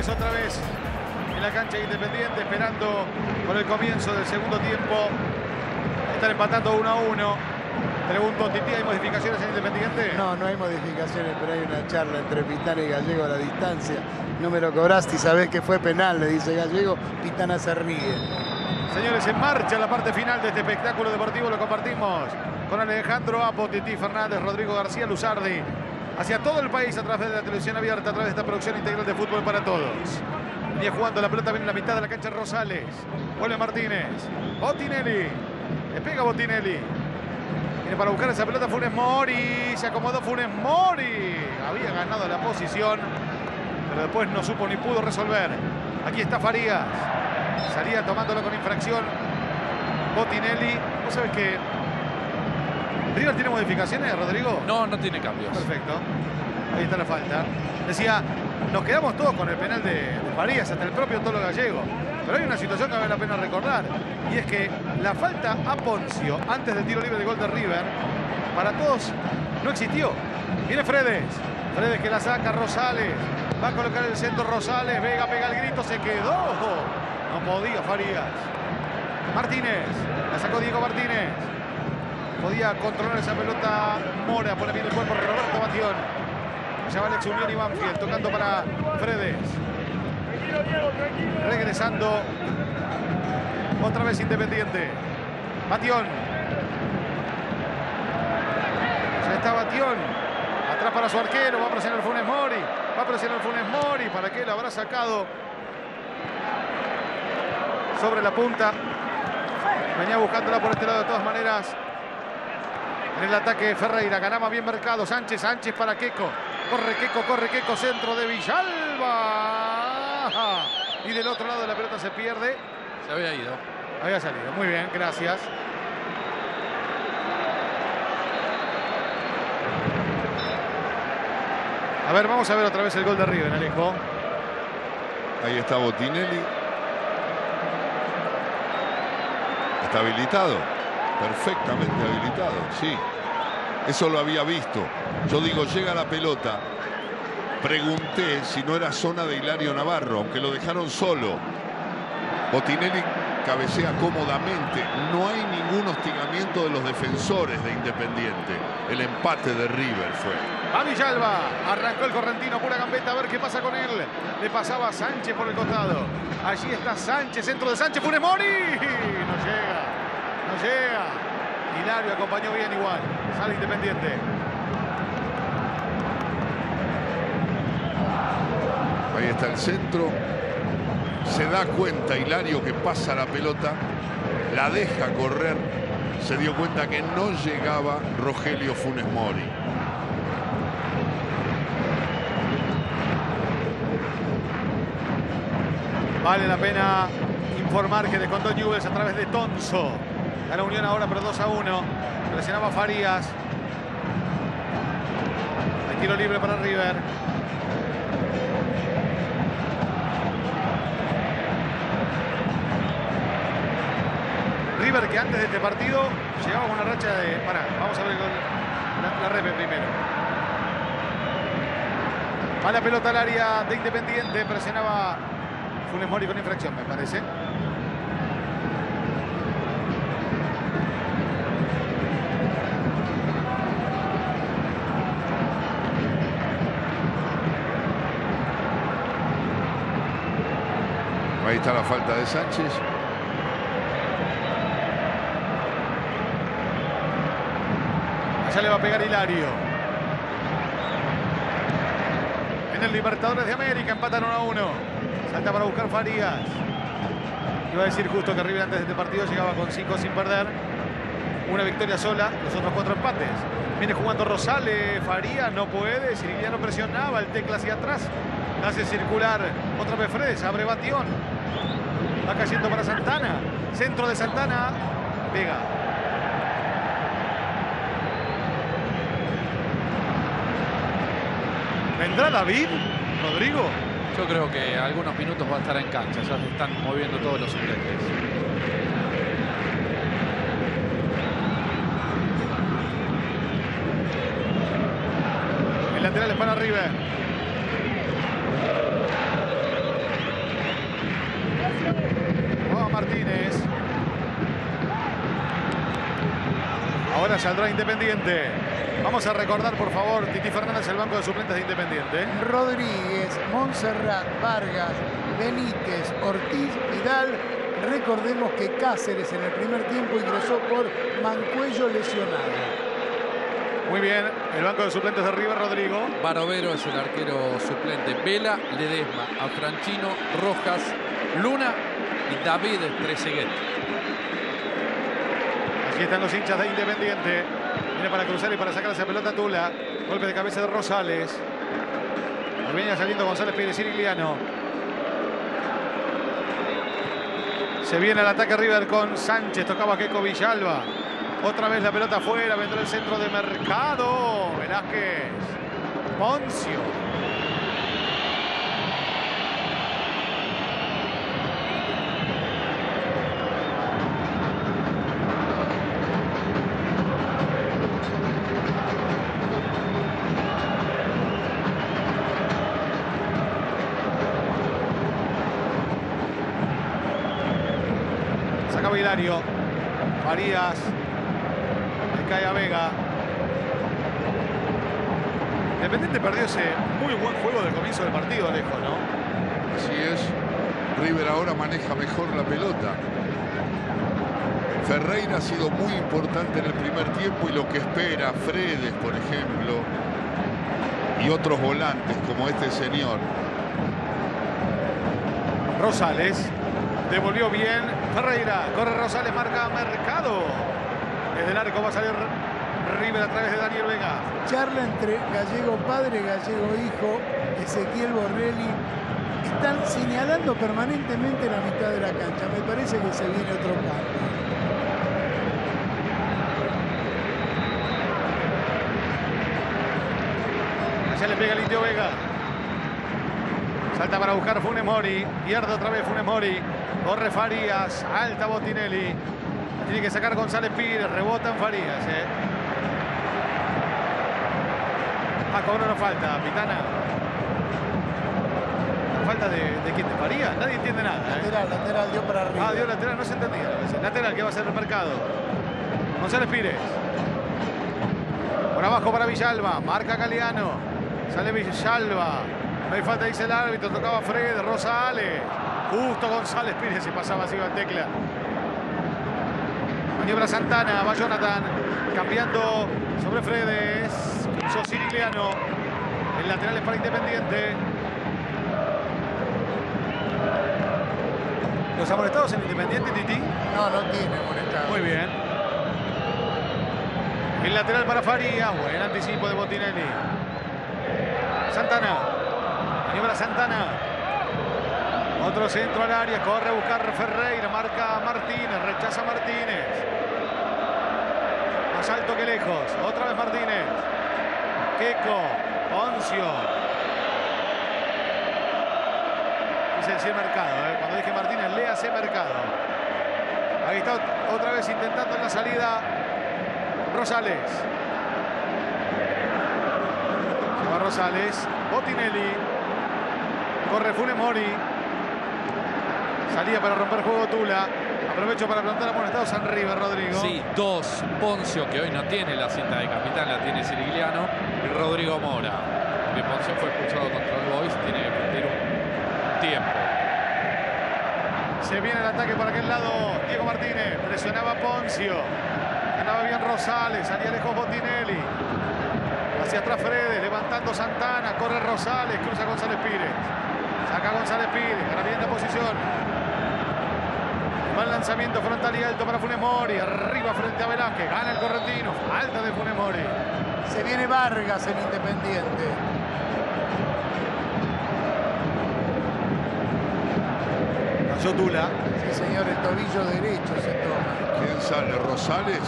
otra vez en la cancha Independiente, esperando por el comienzo del segundo tiempo. Están empatando 1 a 1. Pregunto, Titi, ¿hay modificaciones en Independiente? No, no hay modificaciones, pero hay una charla entre Pitana y Gallego a la distancia. No me lo cobraste y sabés que fue penal, le dice Gallego. Pitana se ríe. Señores, en marcha la parte final de este espectáculo deportivo. Lo compartimos con Alejandro Apo, Titi Fernández, Rodrigo García Luzardi. Hacia todo el país a través de la televisión abierta, a través de esta producción integral de fútbol para todos. Venía jugando la pelota, viene en la mitad de la cancha Rosales. Vuelve Martínez. Botinelli. Le pega Botinelli. Viene para buscar esa pelota Funes Mori. Se acomodó Funes Mori. Había ganado la posición. Pero después no supo ni pudo resolver. Aquí está Farías. Salía tomándolo con infracción. Botinelli. Vos sabés que ¿River tiene modificaciones, Rodrigo? No, no tiene cambios. Perfecto. Ahí está la falta. Decía, nos quedamos todos con el penal de, de Farías, hasta el propio Tolo Gallego. Pero hay una situación que vale la pena recordar. Y es que la falta a Poncio, antes del tiro libre de gol de River, para todos no existió. Viene Fredes. Fredes que la saca Rosales. Va a colocar el centro Rosales. Vega pega el grito. Se quedó. No podía Farías. Martínez. La sacó Diego Martínez. Podía controlar esa pelota Mora. Pone bien el cuerpo Roberto Batión. Ya va Alex Unión y Banfield. Tocando para Fredes. Regresando. Otra vez Independiente. Batión. Ya está Batión. Atrás para su arquero. Va a presionar Funes Mori. Va a presionar Funes Mori. ¿Para qué lo habrá sacado? Sobre la punta. Venía buscándola por este lado de todas maneras. En el ataque Ferreira. Ganaba bien marcado. Sánchez. Sánchez para Queco. Corre Queco. Corre Queco. Centro de Villalba. Y del otro lado de la pelota se pierde. Se había ido. Había salido. Muy bien. Gracias. A ver, vamos a ver otra vez el gol de River, Alejo. Ahí está Botinelli. Está habilitado. Perfectamente habilitado, sí. Eso lo había visto. Yo digo, llega la pelota. Pregunté si no era zona de Hilario Navarro, aunque lo dejaron solo. Botinelli cabecea cómodamente. No hay ningún hostigamiento de los defensores de Independiente. El empate de River fue. A Villalba. Arrancó el correntino, pura gambeta. A ver qué pasa con él. Le pasaba Sánchez por el costado. Allí está Sánchez, centro de Sánchez. Funes Mori. No llega. Llega. Hilario acompañó bien igual. Sale Independiente. Ahí está el centro. Se da cuenta Hilario que pasa la pelota. La deja correr. Se dio cuenta que no llegaba Rogelio Funes Mori. Vale la pena informar que descontó Newells a través de Tonso. Gana Unión ahora pero 2 a 1. Presionaba Farías. Hay tiro libre para River. River que antes de este partido llegaba con una racha de... Pará, vamos a ver gol. La, la repe primero. La pelota al área de Independiente. Presionaba Funes Mori con infracción, me parece. Está la falta de Sánchez. Allá le va a pegar Hilario. En el Libertadores de América empatan 1 a 1. Salta para buscar Farías. Iba a decir justo que River antes de este partido llegaba con 5 sin perder. Una victoria sola, los otros cuatro empates. Viene jugando Rosales, Farías no puede. Sirigliano presionaba, el tecla hacia atrás. Hace circular otra vez Fredes, abre Batión. Va cayendo para Santana. Centro de Santana. Vega. ¿Vendrá David? Rodrigo. Yo creo que algunos minutos va a estar en cancha. Ya se están moviendo todos los suplentes. El lateral es para River. Ahora saldrá Independiente. Vamos a recordar, por favor, Titi Fernández, el banco de suplentes de Independiente. Rodríguez, Montserrat, Vargas, Benítez, Ortiz, Vidal. Recordemos que Cáceres en el primer tiempo ingresó por Mancuello lesionado. Muy bien, el banco de suplentes de River, Rodrigo. Barovero es el arquero suplente. Vela, Ledesma, Afranchino, Rojas, Luna y David Trezeguet. Aquí están los hinchas de Independiente. Viene para cruzar y para sacar esa pelota Tula. Golpe de cabeza de Rosales. Viene saliendo González Pérez Irigliano. Se viene el ataque River con Sánchez. Tocaba Keco Villalba. Otra vez la pelota afuera. Vendrá el centro de mercado. Velázquez. Poncio. Hilario. Farías. Vega. Independiente perdió ese muy buen juego del comienzo del partido, Alejo, ¿no? Así es. River ahora maneja mejor la pelota. Ferreira ha sido muy importante en el primer tiempo y lo que espera Fredes, por ejemplo, y otros volantes como este señor. Rosales. Devolvió bien. Ferreira. Corre Rosales. Marca Mercado. Desde el arco va a salir River a través de Daniel Vega. Charla entre Gallego padre, Gallego hijo, Ezequiel Borrelli. Están señalando permanentemente la mitad de la cancha. Me parece que se viene otro cambio. Allá le pega el Indio Vega. Salta para buscar Funes Mori. Pierde otra vez Funes Mori. Corre Farías. Alta Botinelli. La tiene que sacar González Pires. Rebota en Farías. ¿eh? Ah, una falta. Pitana. ¿Falta de, de quién? ¿De Farías? Nadie entiende nada. ¿eh? Lateral, lateral, dio para arriba. Ah, dio lateral, no se entendía. Lateral que va a ser el mercado. González Pires. Por abajo para Villalba. Marca Galeano. Sale Villalba. No hay falta, dice el árbitro. Tocaba Fred, Rosales. Justo González Pires se pasaba así en tecla. Maniobra Santana, va Jonathan. Cambiando sobre Fredes. Cruzó Siciliano. El lateral es para Independiente. ¿Los amonestados en Independiente, Titi? No, no tiene molestado. Muy bien. El lateral para Farías. Buen anticipo de Botinelli. Santana. Maniobra Santana. Otro centro al área. Corre a buscar Ferreira. Marca Martínez. Rechaza Martínez. Más alto que lejos. Otra vez Martínez. Queco. Poncio. Quise decir mercado. ¿eh? Cuando dije Martínez, le hace mercado. Ahí está otra vez intentando en la salida Rosales. Se va Rosales. Botinelli. Corre Funes Mori. Salía para romper juego Tula. Aprovecho para plantar amonestados San River, Rodrigo. Sí, dos. Poncio, que hoy no tiene la cinta de capitán, la tiene Sirigliano. Y Rodrigo Mora. Que Poncio fue expulsado contra el Boys, tiene que cumplir un tiempo. Se viene el ataque por aquel lado. Diego Martínez. Presionaba Poncio. Ganaba bien Rosales. Salía lejos Botinelli. Hacia atrás Fredes. Levantando Santana. Corre Rosales. Cruza González Pires. Saca González Pires. Gana bien la posición. Lanzamiento frontal y alto para Funes Mori. Arriba frente a Velázquez. Gana el correntino. Alta de Funes Mori. Se viene Vargas en Independiente. Cayó Tula. Sí, señor, el tobillo derecho se toma. ¿Quién sale? ¿Rosales?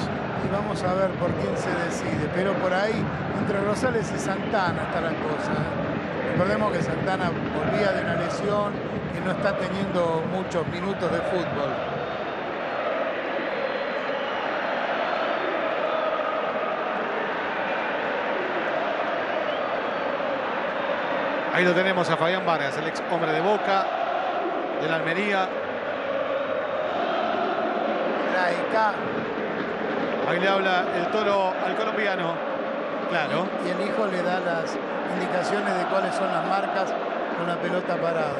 Y vamos a ver por quién se decide. Pero por ahí, entre Rosales y Santana está la cosa. ¿eh? Recordemos que Santana volvía de una lesión y no está teniendo muchos minutos de fútbol. Ahí lo tenemos a Fabián Vargas, el ex hombre de Boca, de la Almería. Ahí le habla el toro al colombiano. Claro. Y el hijo le da las indicaciones de cuáles son las marcas con la pelota parada.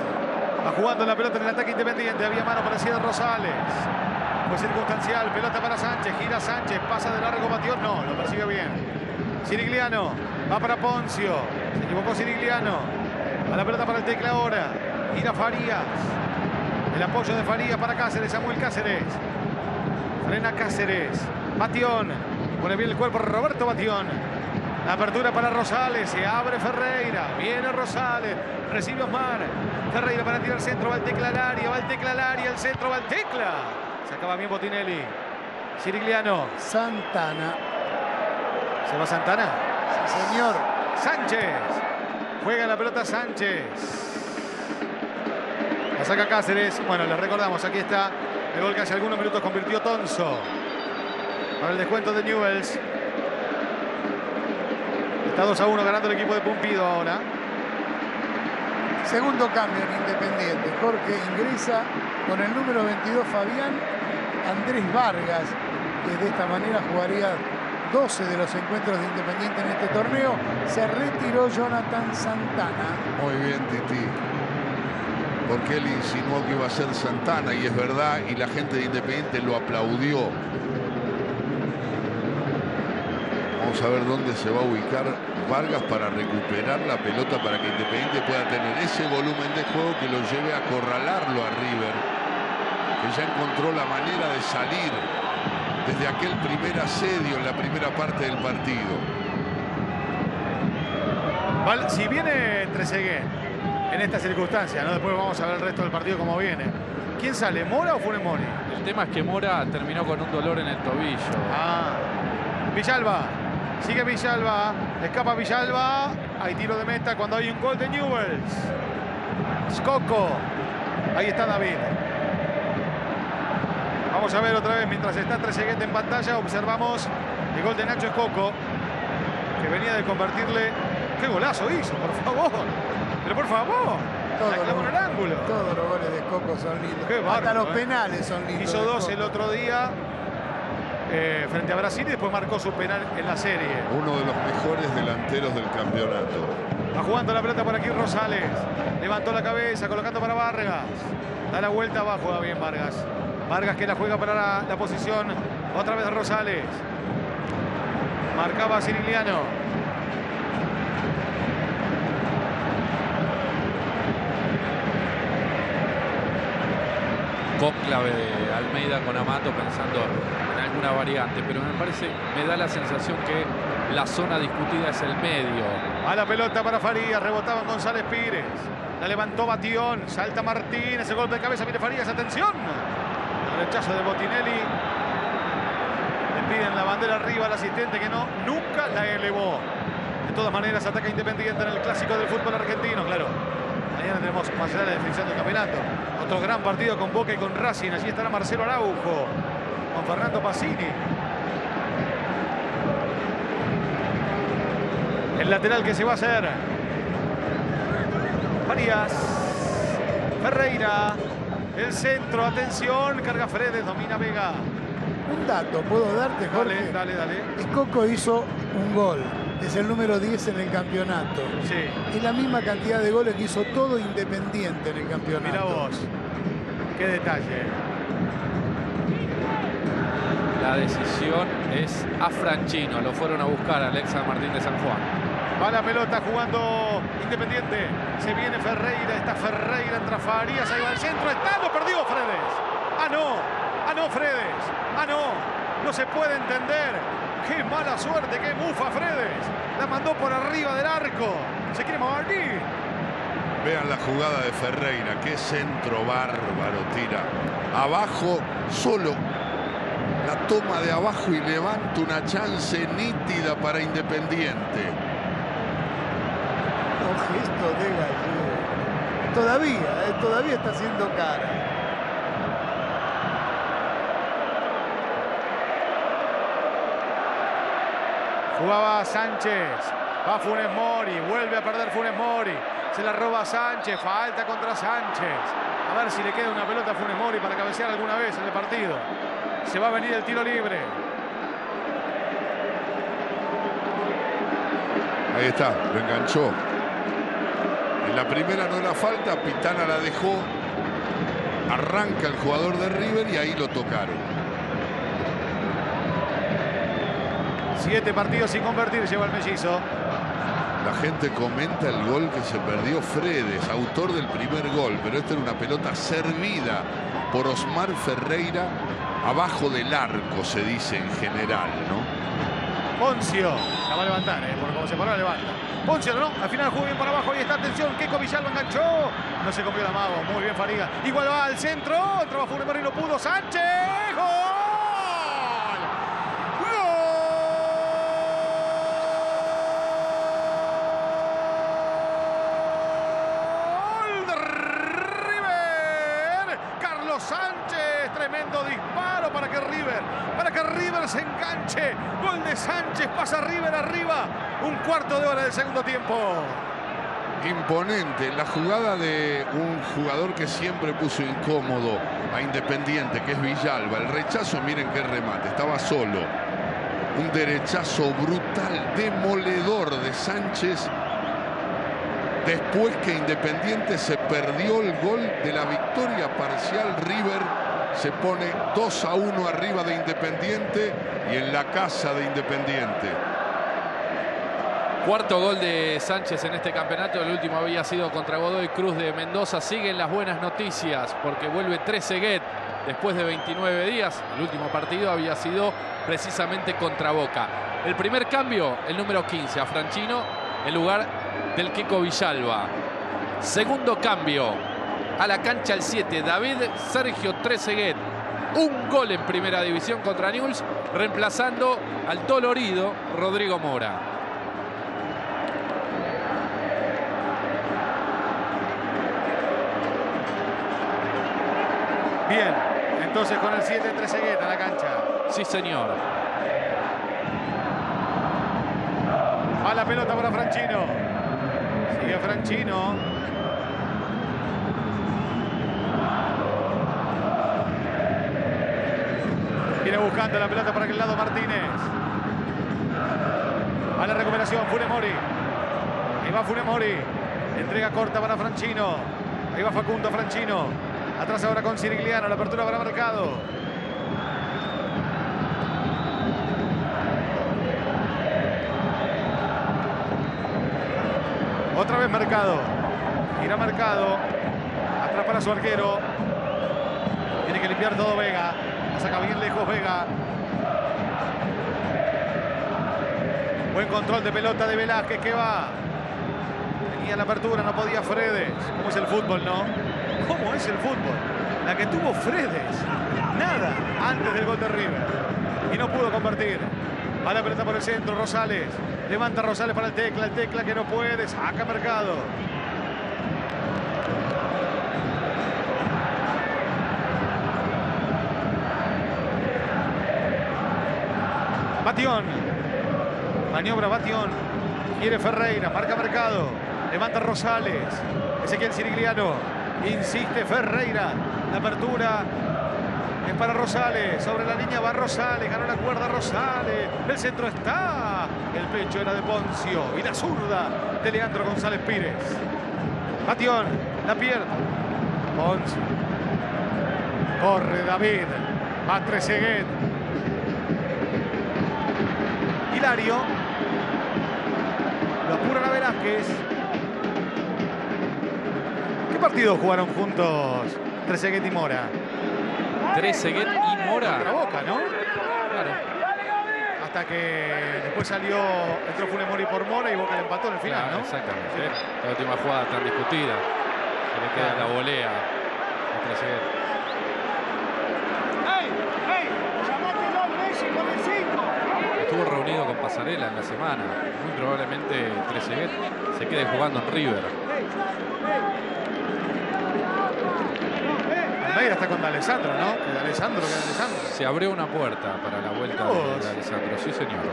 Va jugando la pelota en el ataque independiente. Había mano parecida de Rosales. Fue circunstancial. Pelota para Sánchez. Gira Sánchez. Pasa de largo Batión. No, lo persigue bien. Sirigliano. Va para Poncio. Se equivocó Sirigliano. A la pelota para el tecla ahora. Gira Farías. El apoyo de Farías para Cáceres. Samuel Cáceres. Frena Cáceres. Batión. Pone bien el cuerpo Roberto Batión. La apertura para Rosales. Se abre Ferreira. Viene Rosales. Recibe Osmar. Ferreira para tirar centro. Va el tecla al área. Va el tecla al área. El centro va el tecla. Se acaba bien Botinelli. Sirigliano. Santana. ¿Se va Santana? Sí, señor. Sánchez. Juega la pelota Sánchez. La saca Cáceres. Bueno, les recordamos, aquí está el gol que hace algunos minutos convirtió Tonso. Para el descuento de Newells. Está 2 a 1 ganando el equipo de Pumpido ahora. Segundo cambio en Independiente. Jorge ingresa con el número 22 Fabián Andrés Vargas, que de esta manera jugaría 12 de los encuentros de Independiente en este torneo. Se retiró Jonathan Santana. Muy bien, Titi. Porque él insinuó que iba a ser Santana y es verdad, y la gente de Independiente lo aplaudió. Vamos a ver dónde se va a ubicar Vargas para recuperar la pelota para que Independiente pueda tener ese volumen de juego que lo lleve a acorralarlo a River, que ya encontró la manera de salir desde aquel primer asedio en la primera parte del partido. Val- Si viene Trezeguet en esta circunstancia, ¿no? después vamos a ver el resto del partido cómo viene. ¿Quién sale, Mora o Funes Mori? El tema es que Mora terminó con un dolor en el tobillo. Ah, Villalba. Sigue Villalba. Escapa Villalba. Hay tiro de meta cuando hay un gol de Newells. Scocco. Ahí está David. Vamos a ver otra vez, mientras está Trezeguet en pantalla, observamos el gol de Nacho Escoco, que venía de convertirle. ¡Qué golazo hizo, por favor! Pero por favor, la clavó en el ángulo. todos los goles de Coco son lindos. Qué Hasta bárbaro, los eh. penales son lindos. Hizo dos el otro día eh, frente a Brasil y después marcó su penal en la serie. Uno de los mejores delanteros del campeonato. Va jugando la pelota por aquí Rosales. Levantó la cabeza, colocando para Vargas. Da la vuelta abajo, va bien Vargas. Vargas que la juega para la, la posición. Otra vez Rosales. Marcaba Ciriliano. Cónclave de Almeida con Amato pensando en alguna variante, pero me parece, me da la sensación que la zona discutida es el medio. A la pelota para Farías. Rebotaba González Pires. La levantó Batión. Salta Martínez. El golpe de cabeza. Viene Farías. Atención. Rechazo de Botinelli. Le piden la bandera arriba al asistente que no, nunca la elevó. De todas maneras, ataca Independiente en el clásico del fútbol argentino, claro. Mañana tenemos más allá de la definición del campeonato. Otro gran partido con Boca y con Racing. Allí estará Marcelo Araujo. Con Fernando Pacini. El lateral que se va a hacer. Farías. Ferreira. El centro. Atención. Carga Fredes. Domina Vega. Un dato, ¿puedo darte, Jorge? Dale, dale, dale. Escoco hizo un gol. Es el número 10 en el campeonato. Sí. Y la misma cantidad de goles que hizo todo Independiente en el campeonato. Mira vos. Qué detalle. La decisión es a Franchino, lo fueron a buscar a Alexa Martín de San Juan. Va la pelota jugando Independiente. Se viene Ferreira. Está Ferreira. Entra Farías. Ahí va el centro. Está. Lo perdió Fredes. Ah, no. Ah, no, Fredes. Ah, no. No se puede entender. Qué mala suerte. Qué mufa Fredes. La mandó por arriba del arco. Se quiere mover. Vean la jugada de Ferreira, qué centro bárbaro tira. Abajo, solo. La toma de abajo y levanta una chance nítida para Independiente. Todavía, eh, todavía está haciendo cara. Jugaba Sánchez, va Funes Mori, vuelve a perder Funes Mori, se la roba Sánchez, falta contra Sánchez. A ver si le queda una pelota a Funes Mori para cabecear alguna vez en el partido. Se va a venir el tiro libre. Ahí está, lo enganchó. En la primera no era falta, Pitana la dejó. Arranca el jugador de River y ahí lo tocaron. Siete partidos sin convertir lleva el mellizo. La gente comenta el gol que se perdió Fredes, autor del primer gol, pero esta era una pelota servida por Osmar Ferreira abajo del arco, se dice en general, ¿no? Poncio. La va a levantar, ¿eh? Por cómo se paró, la levanta. Poncio, no, al final jugó bien por abajo. Ahí está, atención. Keiko Villalba enganchó. No se comió la mago. Muy bien, Fariga. Igual va al centro. Entraba Funes Mori, no pudo. Sánchez. ¡Gol! ¡Gol de River! Carlos Sánchez. Tremendo disparo para que River, para que River se enganche. Gol de Sánchez. Pasa River arriba. Un cuarto de hora del segundo tiempo. Imponente la jugada de un jugador que siempre puso incómodo a Independiente, que es Villalba. El rechazo, miren qué remate, estaba solo. Un derechazo brutal, demoledor de Sánchez. Después que Independiente se perdió el gol de la victoria parcial, River se pone 2 a 1 arriba de Independiente y en la casa de Independiente. Cuarto gol de Sánchez en este campeonato. El último había sido contra Godoy Cruz de Mendoza. Siguen las buenas noticias porque vuelve Trezeguet después de 29 días. El último partido había sido precisamente contra Boca. El primer cambio, el número 15, a Franchino, en lugar del Kiko Villalba. Segundo cambio, a la cancha el 7, David Sergio Trezeguet. Un gol en primera división contra Newell's, reemplazando al dolorido Rodrigo Mora. Bien. Entonces con el 7 Trezeguet a la cancha. Sí, señor. Va la pelota para Franchino. Sigue Franchino. Viene buscando la pelota para aquel lado Martínez. Va la recuperación, Funemori. Ahí va Funemori. Entrega corta para Franchino. Ahí va Facundo Franchino. Atrás ahora con Cirigliano. La apertura para Mercado. Otra vez Mercado. Gira Mercado. Atrás para su arquero. Tiene que limpiar todo Vega. La saca bien lejos Vega. Buen control de pelota de Velázquez que va. Tenía la apertura, no podía Fredes. ¿Cómo es el fútbol, no? ¿Cómo es el fútbol? La que tuvo Fredes. Nada antes del gol de River. Y no pudo convertir. Va la pelota por el centro, Rosales. Levanta Rosales para el tecla, el tecla que no puede. Saca Mercado. Batión. Maniobra Batión. Quiere Ferreira. Marca Mercado. Levanta Rosales. Ezequiel Sirigliano. Insiste Ferreira. La apertura es para Rosales. Sobre la línea va Rosales. Ganó la cuerda Rosales. El centro está. El pecho era de Poncio. Y la zurda de Leandro González Pires. Batión. La pierde. Poncio. Corre David. Va. Hilario. Lo apura a Velázquez. ¿Qué partido jugaron juntos Trezeguet y Mora? Trezeguet y Mora. Contra Boca, ¿no? Claro. Hasta que después salió, entró Funes Mori por Mora y Boca le empató en el final, Claro, ¿no? Exactamente. La última jugada tan discutida. Que le queda la volea a Trezeguet. ¡Ey! ¡Ey! ¡Llamátelo al Messi con el 5! Estuvo reunido con Pasarela en la semana. Muy probablemente Trezeguet se quede jugando en River. Almeida está con D'Alessandro, ¿no? De Alessandro, que de Alessandro. Se abrió una puerta para la vuelta de Alessandro. Sí, señor.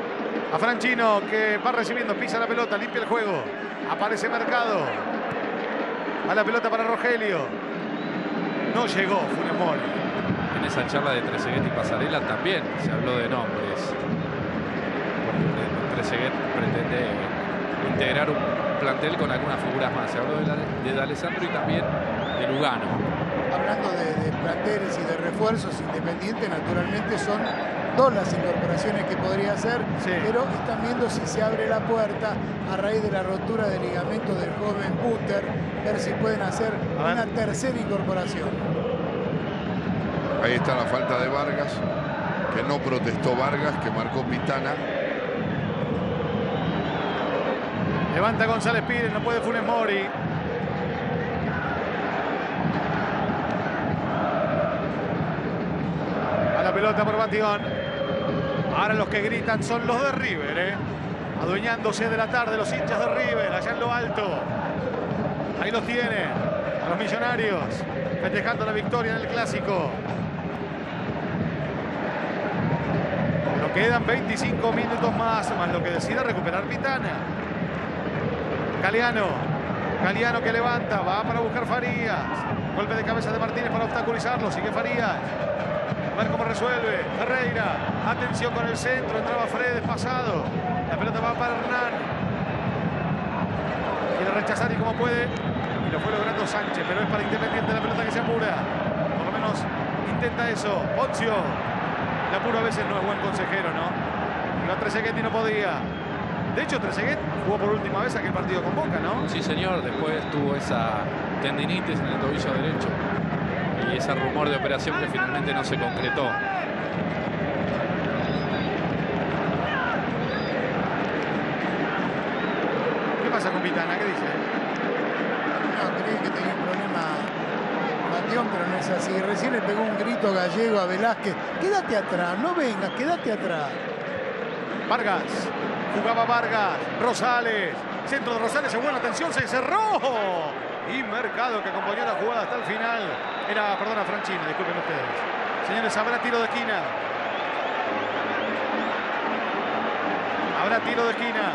A Franchino que va recibiendo, pisa la pelota, limpia el juego. Aparece Mercado. A la pelota para Rogelio. No llegó Funes Mori. En esa charla de Trezeguet y Pasarela también se habló de nombres. Trezeguet pretende integrar un plantel con algunas figuras más. Se habló de D'Alessandro y también de Lugano. Hablando de, de planteles y de refuerzos independientes, naturalmente son dos las incorporaciones que podría hacer, Sí. pero están viendo si se abre la puerta a raíz de la rotura de ligamento del joven Buter, ver si pueden hacer una tercera incorporación. Ahí está la falta de Vargas, que no protestó Vargas, que marcó Pitana. Levanta González Pires, no puede Funes Mori. A la pelota por Batión. Ahora los que gritan son los de River, ¿eh? Adueñándose de la tarde los hinchas de River, allá en lo alto. Ahí los tiene, a los millonarios, festejando la victoria en el clásico. Pero quedan 25 minutos más, más lo que decida recuperar Pitana. Galeano. Galeano que levanta, va para buscar Farías. Golpe de cabeza de Martínez para obstaculizarlo. Sigue Farías. A ver cómo resuelve. Ferreira. Atención con el centro. Entraba Fred pasado. La pelota va para Hernán. Quiere rechazar y como puede. Y lo fue logrando Sánchez. Pero es para Independiente la pelota que se apura. Por lo menos intenta eso. Poncio. El apuro a veces no es buen consejero, ¿no? Iba Trezeguet y no podía. De hecho, Trezeguet jugó por última vez aquel partido con Boca, ¿no? Sí, señor. Después tuvo esa tendinitis en el tobillo derecho y ese rumor de operación que finalmente no se concretó. ¿Qué pasa con Pitana? ¿Qué dice? No, creí que tenía un problema Batión, pero no es así. Recién le pegó un grito gallego a Velázquez. Quédate atrás, no vengas, quédate atrás. Vargas. Jugaba Vargas. Rosales. Centro de Rosales. En buena atención. Se cerró. Y Mercado que acompañó la jugada hasta el final. Era, perdona, Franchini. Disculpen ustedes. Señores, habrá tiro de esquina. Habrá tiro de esquina.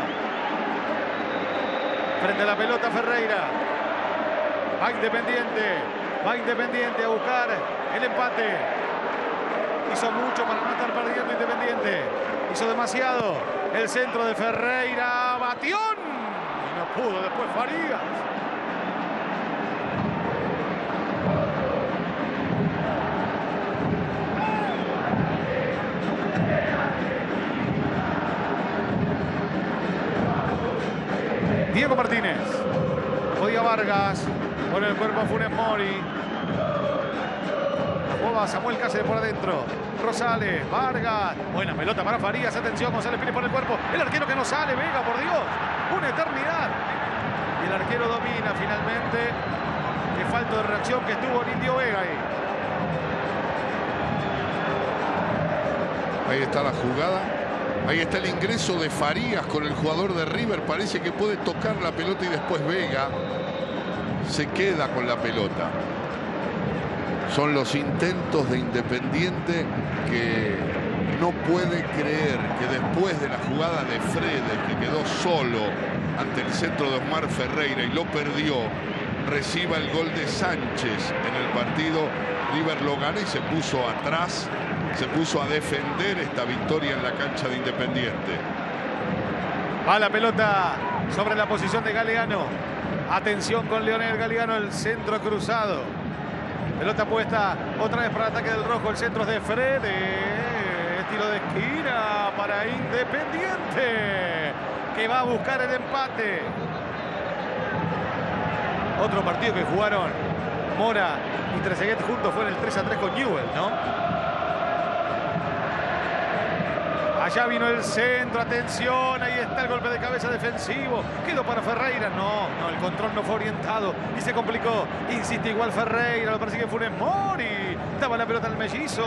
Frente a la pelota Ferreira. Va Independiente. Va Independiente a buscar el empate. Hizo mucho para no estar perdiendo Independiente. Hizo demasiado. El centro de Ferreira. Batión. Y no pudo después Farías. Vargas. Con el cuerpo Funes Mori. Juega Samuel Cáceres por adentro. Rosales, Vargas. Buena pelota para Farías. Atención, González Pires por el cuerpo. El arquero que no sale, Vega, por Dios. Una eternidad. Y el arquero domina finalmente. Qué falta de reacción que estuvo el Indio Vega ahí. Ahí está la jugada. Ahí está el ingreso de Farías con el jugador de River. Parece que puede tocar la pelota y después Vega se queda con la pelota. Son los intentos de Independiente que no puede creer que después de la jugada de Frede, que quedó solo ante el centro de Omar Ferreira y lo perdió, reciba el gol de Sánchez en el partido. River lo gana y se puso atrás, se puso a defender esta victoria en la cancha de Independiente. Va la pelota sobre la posición de Galeano. Atención con Leonel Galeano, el centro cruzado. Pelota puesta otra vez para el ataque del rojo. El centro es de Frede. Tiro de esquina para Independiente. Que va a buscar el empate. Otro partido que jugaron Mora y Trezeguet juntos fue en el 3 a 3 con Newell, ¿no? Allá vino el centro, atención, ahí está el golpe de cabeza defensivo. Quedó para Ferreira. No, no, el control no fue orientado y se complicó. Insiste igual Ferreira, lo persigue Funes Mori. Daba la pelota al mellizo.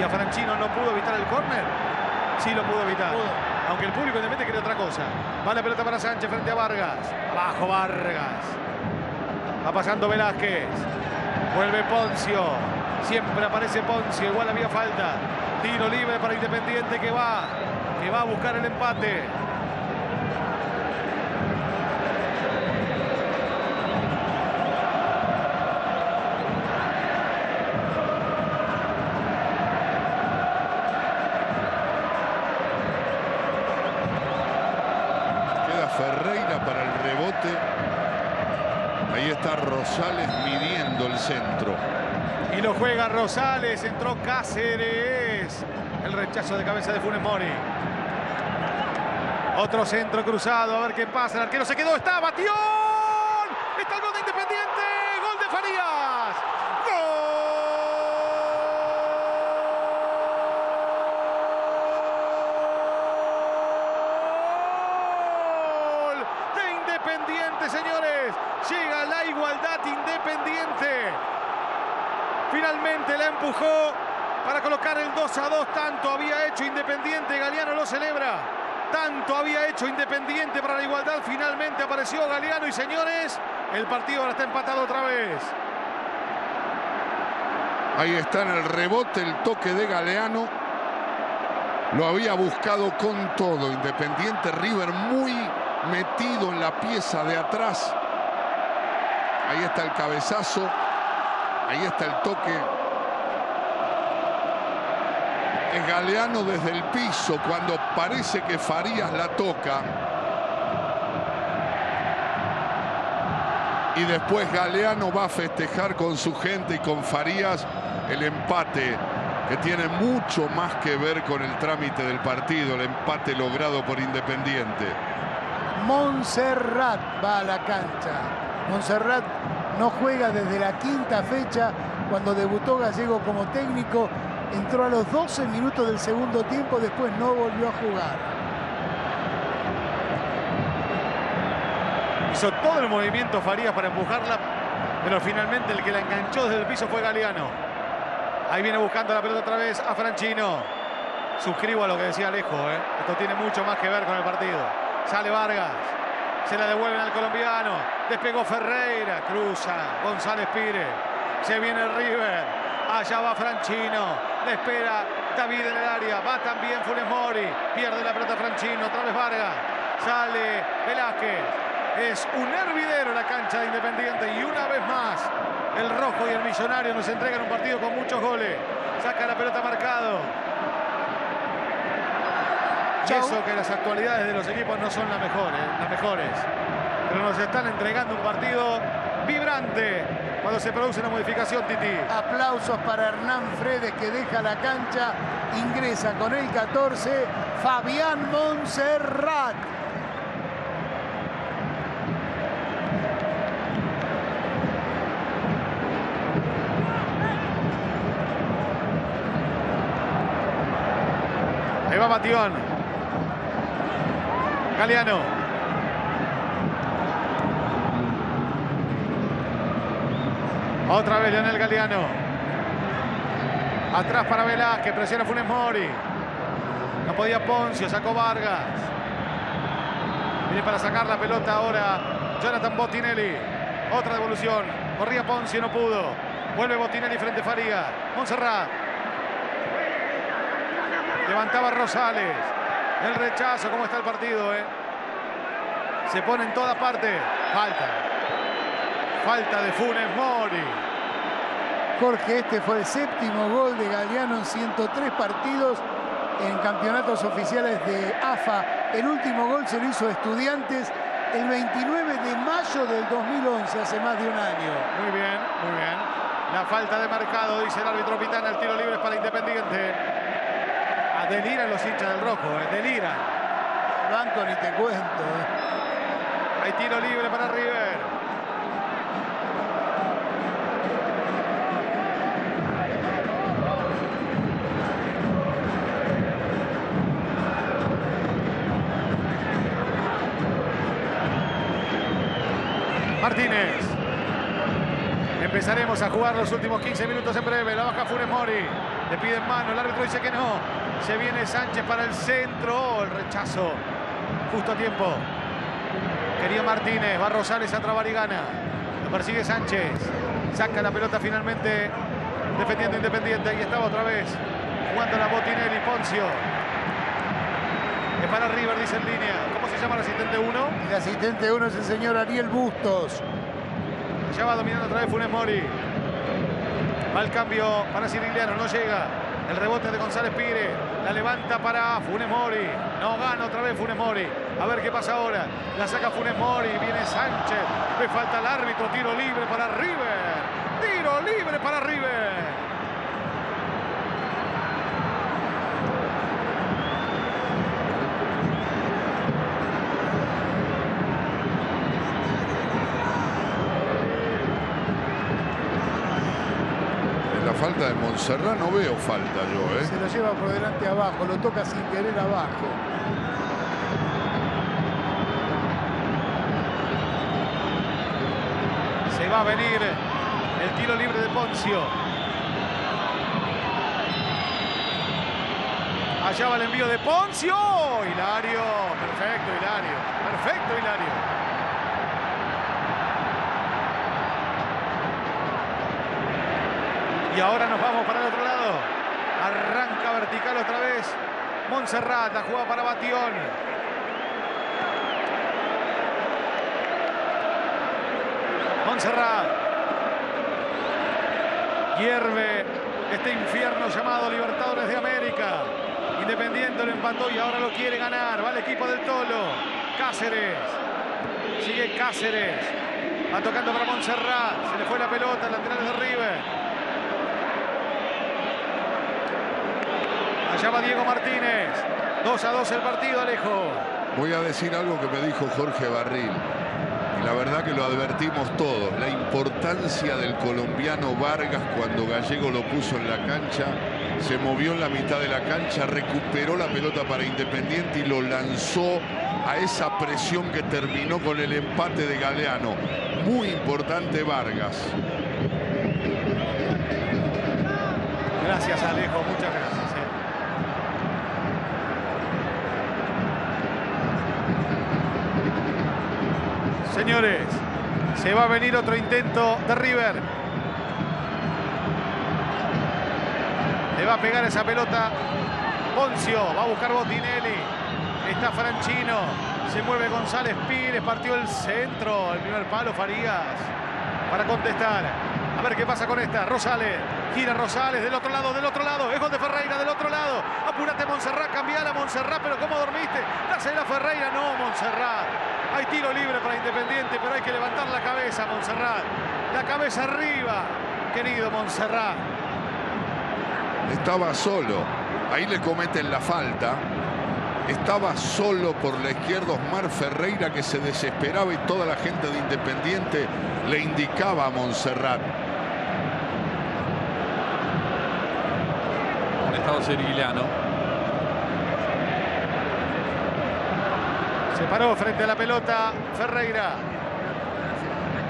Y a Franchino no pudo evitar el córner. Sí lo pudo evitar. Aunque el público independiente quería otra cosa. Va la pelota para Sánchez frente a Vargas. Abajo Vargas. Va pasando Velázquez. Vuelve Poncio. Siempre aparece Poncio. Igual había falta. Tiro libre para Independiente que va. Que va a buscar el empate. Queda Ahí está Rosales midiendo el centro. Rosales, entró Cáceres. El rechazo de cabeza de Funes Mori. Otro centro cruzado, a ver qué pasa. El arquero se quedó, está, batió. Está el gol de Independiente. Gol de Farías. Gol de Independiente, señores. Llega la igualdad Independiente. Finalmente la empujó para colocar el 2 a 2. Tanto había hecho Independiente. Galeano lo celebra. Tanto había hecho Independiente para la igualdad. Finalmente apareció Galeano. Y señores, el partido ahora está empatado otra vez. Ahí está en el rebote el toque de Galeano. Lo había buscado con todo. Independiente River muy metido en la pieza de atrás. Ahí está el cabezazo. Ahí está el toque. Es Galeano desde el piso cuando parece que Farías la toca. Y después Galeano va a festejar con su gente y con Farías el empate que tiene mucho más que ver con el trámite del partido, el empate logrado por Independiente. Montserrat va a la cancha. Montserrat no juega desde la quinta fecha cuando debutó Gallego como técnico. Entró a los 12 minutos del segundo tiempo, después no volvió a jugar. Hizo todo el movimiento Farías para empujarla, pero finalmente el que la enganchó desde el piso fue Galeano. Ahí viene buscando la pelota otra vez a Franchino. Suscribo a lo que decía Alejo, ¿eh? esto tiene mucho más que ver con el partido. Sale Vargas, se la devuelven al colombiano, despegó Ferreira, cruza. González Pire, se viene River, allá va Franchino, le espera David en el área, va también Funes Mori, pierde la pelota Franchino, otra vez Vargas, sale Velázquez, es un hervidero la cancha de Independiente y una vez más el rojo y el millonario nos entregan un partido con muchos goles. Saca la pelota marcado. Y eso que las actualidades de los equipos no son las mejores, las mejores. Pero nos están entregando un partido vibrante cuando se produce una modificación, Titi. Aplausos para Hernán Fredes que deja la cancha. Ingresa con el 14 Fabián Montserrat. Va Batión. Galeano. Otra vez Leonel Galeano. Atrás para Velázquez, presiona Funes Mori. No podía Poncio, sacó Vargas. Viene para sacar la pelota ahora Jonathan Botinelli. Otra devolución. Corría Poncio, no pudo. Vuelve Botinelli frente a Faría. Montserrat. Levantaba Rosales. El rechazo, ¿cómo está el partido? Eh? Se pone en toda parte. Falta. Falta de Funes Mori. Jorge, este fue el séptimo gol de Galeano en 103 partidos en campeonatos oficiales de AFA. El último gol se lo hizo Estudiantes el 29 de mayo del 2011, hace más de un año. Muy bien, muy bien. La falta de marcado, dice el árbitro Pitana. El tiro libre es para Independiente. A deliran los hinchas del rojo, eh, deliran. Banco ni te cuento. eh. Hay tiro libre para River. Martínez. Empezaremos a jugar los últimos 15 minutos en breve. La baja Funes Mori. Le piden mano. El árbitro dice que no. Se viene Sánchez para el centro. Oh, el rechazo. Justo a tiempo. Quería Martínez. Va Rosales a trabar y gana. Lo persigue Sánchez. Saca la pelota finalmente. Defendiendo Independiente. Ahí estaba otra vez. Jugando la Botinelli. Poncio. Es para River, dice en línea. ¿Cómo se llama el asistente 1? El asistente uno es el señor Ariel Bustos. Ya va dominando otra vez Funes Mori. Va el cambio para Cirigliano, no llega. El rebote de González Pire. La levanta para Funes Mori. No gana otra vez Funes Mori. A ver qué pasa ahora. La saca Funes Mori. Viene Sánchez. Le falta el árbitro. Tiro libre para River. Tiro libre para River. En la Montserrat no veo falta yo, ¿eh? Se lo lleva por delante abajo, lo toca sin querer abajo. Se va a venir el tiro libre de Poncio. Allá va el envío de Poncio. Hilario. Perfecto, Hilario. Perfecto, Hilario. Y ahora nos vamos para el otro lado. Arranca vertical otra vez. Montserrat, la juega para Batión. Montserrat. Hierve este infierno llamado Libertadores de América. Independiente lo empató y ahora lo quiere ganar. Va el equipo del Tolo. Cáceres. Sigue Cáceres. Va tocando para Montserrat. Se le fue la pelota, laterales de River. Allá va Diego Martínez. 2 a 2 el partido, Alejo. Voy a decir algo que me dijo Jorge Barril. Y la verdad que lo advertimos todos. La importancia del colombiano Vargas cuando Gallego lo puso en la cancha. Se movió en la mitad de la cancha, recuperó la pelota para Independiente y lo lanzó a esa presión que terminó con el empate de Galeano. Muy importante Vargas. Gracias, Alejo. Muchas gracias. eh. Señores, se va a venir otro intento de River. Le va a pegar esa pelota Poncio. Va a buscar Botinelli. Está Franchino. Se mueve González Pires. Partió el centro. El primer palo Farías. Para contestar. A ver qué pasa con esta. Rosales. Gira Rosales del otro lado, del otro lado. Es gol de Ferreira del otro lado. Apúrate Montserrat. Cambiala Montserrat. Pero ¿cómo dormiste? Dásela Ferreira. No, Montserrat. Hay tiro libre para Independiente, pero hay que levantar la cabeza, Montserrat. La cabeza arriba, querido Montserrat. Estaba solo. Ahí le cometen la falta. Estaba solo por la izquierda Osmar Ferreira que se desesperaba y toda la gente de Independiente le indicaba a Montserrat. Un estado sirguiliano. Se paró frente a la pelota Ferreira.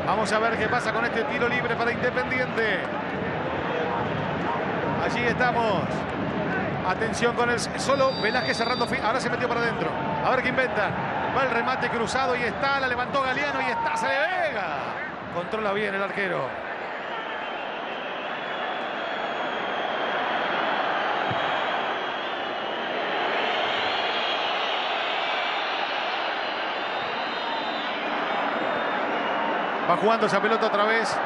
Vamos a ver qué pasa con este tiro libre para Independiente. Allí estamos. Atención con el solo Velázquez cerrando. Ahora se metió para adentro. A ver qué inventan. Va el remate cruzado y está. La levantó Galeano y está. Se le vega. Controla bien el arquero. Va jugando esa pelota otra vez.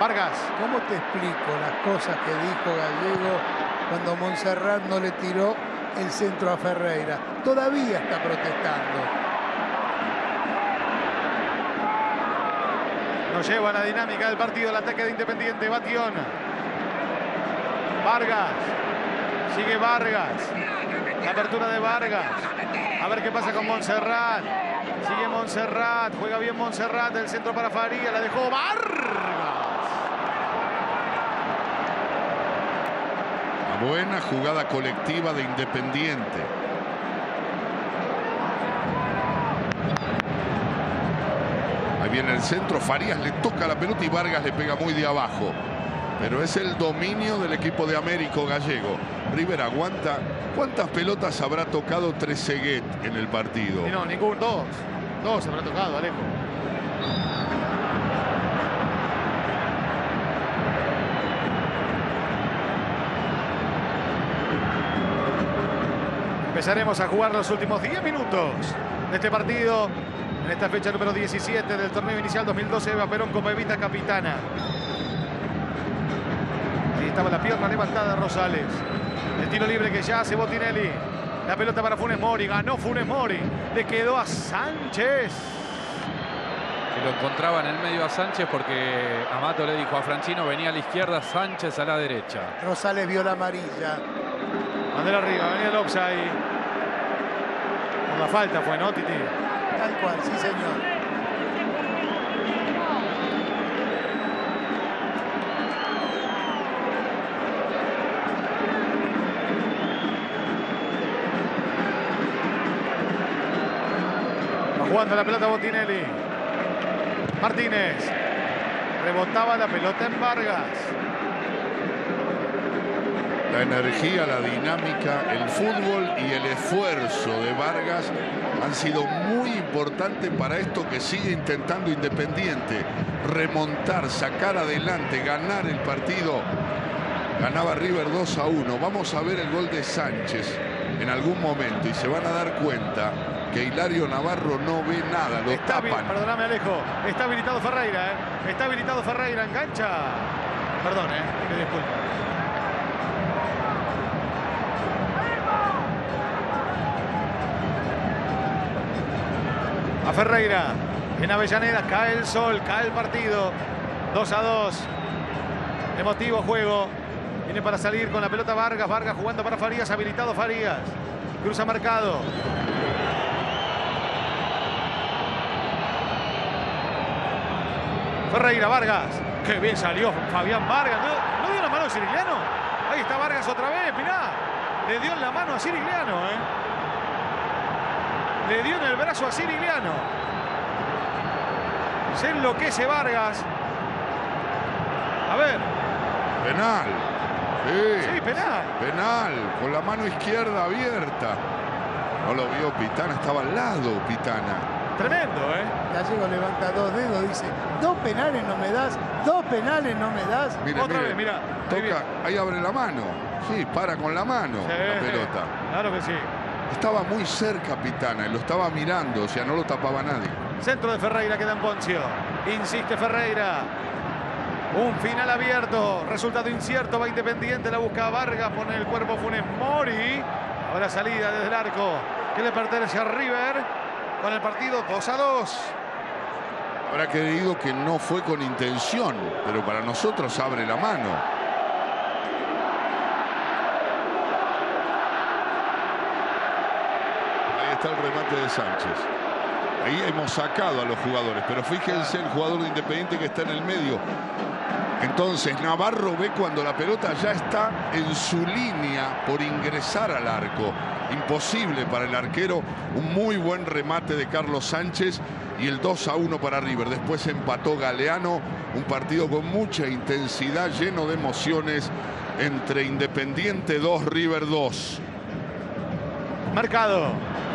Vargas. ¿Cómo te explico las cosas que dijo Gallego cuando Montserrat no le tiró el centro a Ferreira? Todavía está protestando. Nos lleva a la dinámica del partido, el ataque de Independiente, Batión. Vargas. Sigue Vargas. La apertura de Vargas. A ver qué pasa con Montserrat. Sigue Montserrat. Juega bien Montserrat. El centro para Faría. La dejó Vargas. Una buena jugada colectiva de Independiente. Ahí viene el centro, Farías le toca la pelota y Vargas le pega muy de abajo. Pero es el dominio del equipo de Américo Gallego. River aguanta. ¿Cuántas pelotas habrá tocado Trezeguet en el partido? No, ningún. Dos. Dos habrá tocado, Alejo. Empezaremos a jugar los últimos 10 minutos de este partido. En esta fecha número 17 del torneo inicial 2012, Eva Perón como Evita Capitana. Ahí estaba la pierna levantada Rosales. El tiro libre que ya hace Botinelli. La pelota para Funes Mori. Ganó Funes Mori. Le quedó a Sánchez. Que lo encontraba en el medio a Sánchez porque Amato le dijo a Franchino venía a la izquierda, Sánchez a la derecha. Rosales vio la amarilla. Mandela arriba, venía el offside. Por la falta fue, ¿no, Titi? Tal cual, sí señor. Jugando la pelota Botinelli. Martínez. Rebotaba la pelota en Vargas. La energía, la dinámica, el fútbol y el esfuerzo de Vargas han sido muy importantes para esto que sigue intentando Independiente. Remontar, sacar adelante, ganar el partido. Ganaba River 2 a 1. Vamos a ver el gol de Sánchez en algún momento y se van a dar cuenta que Hilario Navarro no ve nada, lo Está tapan. Perdóname, Alejo. Está habilitado Ferreira, ¿eh? Está habilitado Ferreira. Engancha. Perdón, ¿eh? Me disculpo. A Ferreira. En Avellaneda cae el sol, cae el partido. 2 a 2. Emotivo juego. Viene para salir con la pelota Vargas. Vargas jugando para Farías. Habilitado Farías. Cruza marcado. Ferreira, Vargas. Qué bien salió Fabián Vargas. ¿No, no dio la mano a Sirigliano? Ahí está Vargas otra vez, mirá. Le dio en la mano a Sirigliano, ¿eh? Le dio en el brazo a Sirigliano. Se enloquece Vargas. A ver, Penal. Sí, sí, penal. penal. Con la mano izquierda abierta. No lo vio Pitana, estaba al lado Pitana. Tremendo, ¿eh? Gallego levanta dos dedos, dice, dos penales no me das, dos penales no me das. Mire, Otra mire, vez, mira. Toca, ahí abre la mano. Sí, para con la mano Sí, la pelota. Claro que sí. Estaba muy cerca Pitana y lo estaba mirando, o sea, no lo tapaba nadie. Centro de Ferreira queda en Poncio. Insiste Ferreira. Un final abierto. Resultado incierto. Va Independiente. La busca Vargas. Pone el cuerpo Funes Mori. Ahora salida desde el arco. Que le pertenece a River. Con el partido 2 a 2. Habrá creído que no fue con intención, pero para nosotros abre la mano. Ahí está el remate de Sánchez. Ahí hemos sacado a los jugadores, pero fíjense el jugador de Independiente que está en el medio. Entonces Navarro ve cuando la pelota ya está en su línea por ingresar al arco. Imposible para el arquero. Un muy buen remate de Carlos Sánchez y el 2 a 1 para River. Después empató Galeano. Un partido con mucha intensidad, lleno de emociones entre Independiente 2, River 2. Marcado.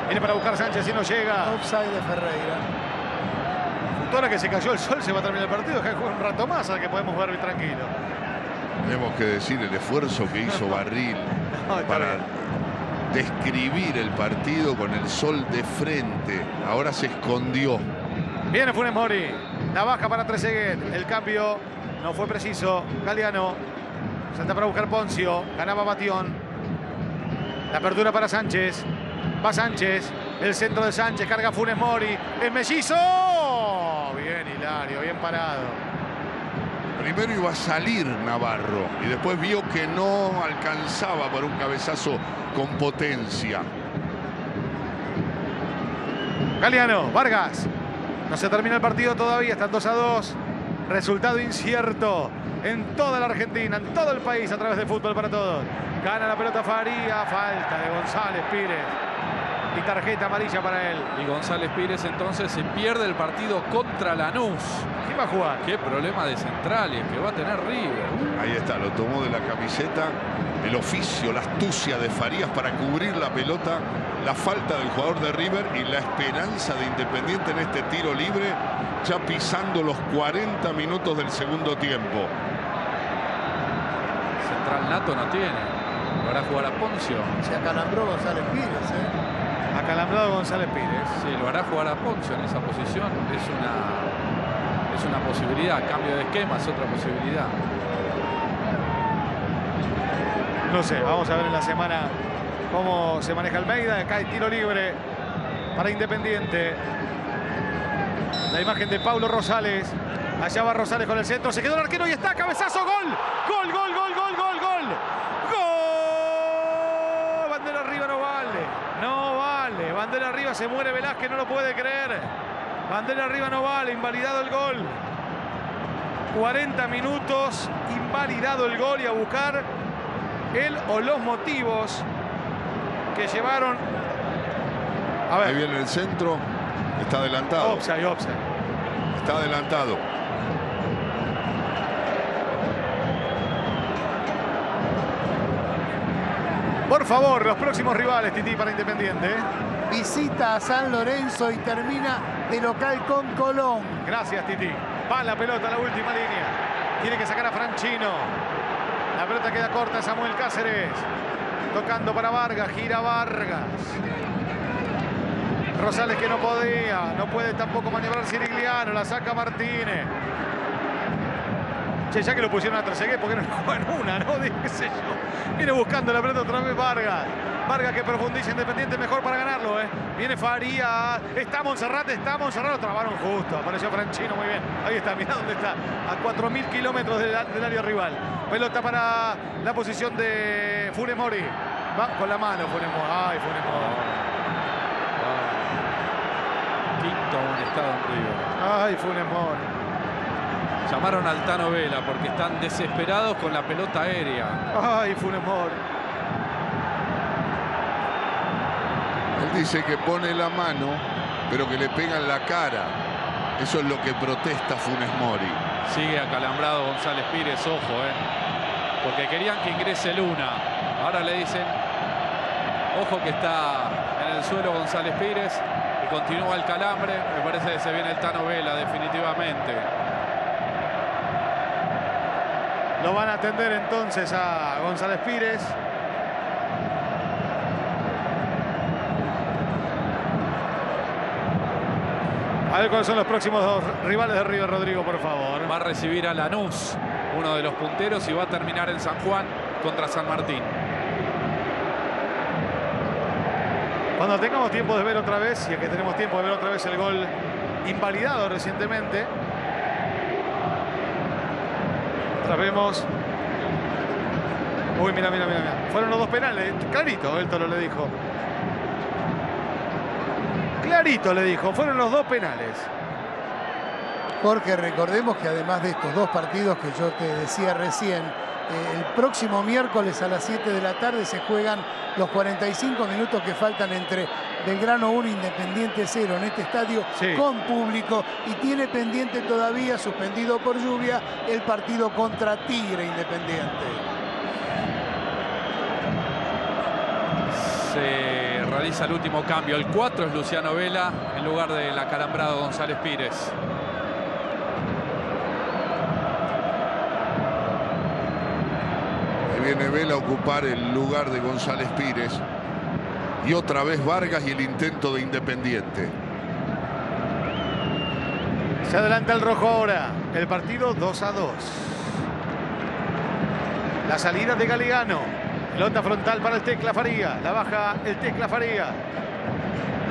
Viene para buscar Sánchez y no llega. Offside de Ferreira. Ahora que se cayó el sol se va a terminar el partido. De jugar un rato más a que podemos ver tranquilo. Tenemos que decir el esfuerzo que hizo Barril No, para describir el partido con el sol de frente. Ahora se escondió. Viene Funes Mori. La baja para Trezeguet. El cambio no fue preciso. Galeano. Salta para buscar Poncio. Ganaba Batión. La apertura para Sánchez. Va Sánchez. El centro de Sánchez. Carga Funes Mori. Es mellizo. Bien, Hilario. Bien parado. Primero iba a salir Navarro y después vio que no alcanzaba para un cabezazo con potencia. Galeano. Vargas. No se termina el partido todavía. Están 2 a 2. Resultado incierto en toda la Argentina, en todo el país a través de Fútbol para Todos. Gana la pelota Faría. Falta de González Pires. Y tarjeta amarilla para él. Y González Pires entonces se pierde el partido contra Lanús. ¿Quién va a jugar? Qué problema de centrales que va a tener River. Ahí está, lo tomó de la camiseta. El oficio, la astucia de Farías para cubrir la pelota, la falta del jugador de River y la esperanza de Independiente en este tiro libre, ya pisando los 40 minutos del segundo tiempo. Central Nato no tiene. Hará jugar a Poncio. Se acalambró González Pires, ¿eh? Acalambrado González Pires. Sí, lo hará jugar a Poncio en esa posición. Es una, es una posibilidad. Cambio de esquema es otra posibilidad. No sé, vamos a ver en la semana cómo se maneja Almeida. Acá hay tiro libre para Independiente. La imagen de Paulo Rosales. Allá va Rosales con el centro. Se quedó el arquero y está. Cabezazo. Gol. Gol, gol, gol, gol, gol, gol. Gol. Bandera arriba no vale. No vale. Bandera arriba se muere Velázquez. No lo puede creer. Bandera arriba no vale. Invalidado el gol. 40 minutos. Invalidado el gol y a buscar el o los motivos que llevaron. A Ahí ver. viene el centro. Está adelantado. Offside, offside. Está adelantado. Por favor, los próximos rivales, Titi, para Independiente. ¿eh? Visita a San Lorenzo y termina de local con Colón. Gracias, Titi. Va la pelota a la última línea. Tiene que sacar a Franchino. La pelota queda corta, Samuel Cáceres. Tocando para Vargas, gira Vargas. Rosales que no podía, no puede tampoco maniobrar Sirigliano, la saca Martínez. Che, ya que lo pusieron a Trezeguet, ¿por qué no juegan una, no? Digo, qué sé yo. Viene buscando la pelota otra vez Vargas. Vargas que profundiza Independiente mejor para ganarlo, ¿eh? Viene Faría. Está Monserrat, está Monserrat. Lo trabaron justo. Apareció Franchino muy bien. Ahí está, mirá dónde está. A 4.000 kilómetros del, del área rival. Pelota para la posición de Funes Mori. Va con la mano Funes Mori. Ay, Funes Mori. Quinto amonestado en River. Ay, Funes Mori. Llamaron al Tano Vela porque están desesperados con la pelota aérea. Ay, Funes Mori. Dice que pone la mano, pero que le pega en la cara. Eso es lo que protesta Funes Mori. Sigue acalambrado González Pires, ojo, eh. Porque querían que ingrese Luna. Ahora le dicen, ojo que está en el suelo González Pires y continúa el calambre. Me parece que se viene el Tano Vela, definitivamente. Lo van a atender entonces a González Pires. A ver cuáles son los próximos dos rivales de River Rodrigo, por favor. Va a recibir a Lanús, uno de los punteros, y va a terminar en San Juan contra San Martín. Cuando tengamos tiempo de ver otra vez, y es que tenemos tiempo de ver otra vez el gol invalidado recientemente. Otra vemos. Uy, mira, mira, mira, mira. Fueron los dos penales. Clarito, el Toro le dijo. Clarito le dijo. Fueron los dos penales. Jorge, recordemos que además de estos dos partidos que yo te decía recién, eh, el próximo miércoles a las 7 de la tarde se juegan los 45 minutos que faltan entre Belgrano 1 Independiente 0 en este estadio Sí. con público y tiene pendiente todavía, suspendido por lluvia, el partido contra Tigre Independiente. Se realiza el último cambio. El 4 es Luciano Vela en lugar del acalambrado González Pires. Ahí viene Vela a ocupar el lugar de González Pires. Y otra vez Vargas y el intento de Independiente. Se adelanta el rojo ahora. El partido 2 a 2. La salida de Galigano. Pelota frontal para el Tecla Faría. La baja el Tecla Faría.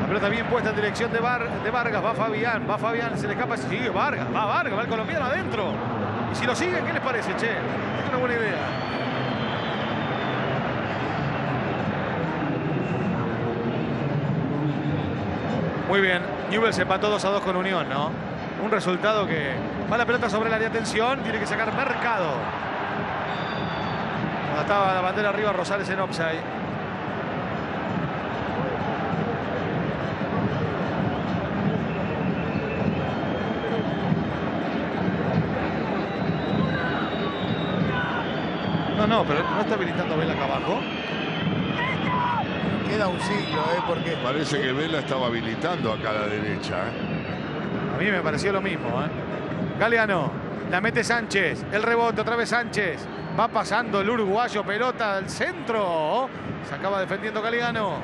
La pelota bien puesta en dirección de, Var- de Vargas. Va Fabián. Va Fabián. Se le escapa. Sigue Vargas. Va Vargas. Va el colombiano adentro. Y si lo siguen, ¿qué les parece, che? Es una buena idea. Muy bien. Newell's empató 2 a 2 con Unión, ¿no? Un resultado que va la pelota sobre el área de atención. Tiene que sacar Mercado. Estaba la bandera arriba, Rosales en offside. No, no, pero no está habilitando Vela acá abajo. Queda un siglo, ¿eh? porque Parece que Vela estaba habilitando acá a la derecha. ¿eh? A mí me pareció lo mismo. ¿eh? Galeano, la mete Sánchez. El rebote, otra vez Sánchez. Va pasando el uruguayo, pelota al centro. Se acaba defendiendo Galeano.